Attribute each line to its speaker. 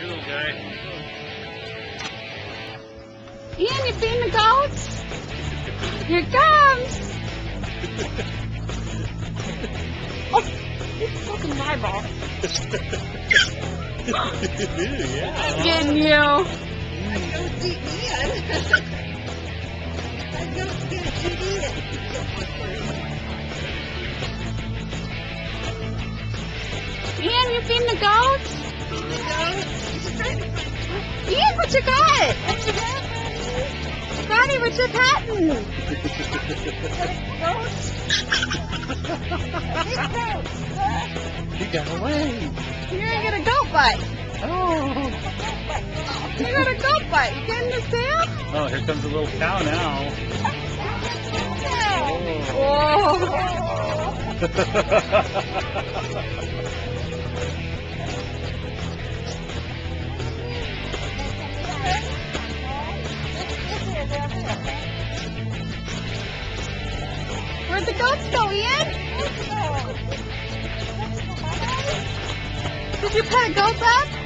Speaker 1: little guy.
Speaker 2: Ian, you feeding the goats? Here it comes. oh, it's fucking my ball.
Speaker 1: yeah.
Speaker 2: I'm getting you.
Speaker 3: I don't eat Ian. I don't get to eat.
Speaker 2: Ian, you feeding the goats?
Speaker 3: He's trying to
Speaker 2: Ian, what you got?
Speaker 3: What you got,
Speaker 2: Scotty, what you patting?
Speaker 3: Goats? Big goats.
Speaker 1: He got away.
Speaker 2: You're gonna get a goat bite.
Speaker 1: Oh.
Speaker 2: You got a goat bite. You getting this tail?
Speaker 1: Oh, here comes a little cow now. Oh.
Speaker 2: Whoa. Where'd the goats go, Ian? Did you pet a goat back?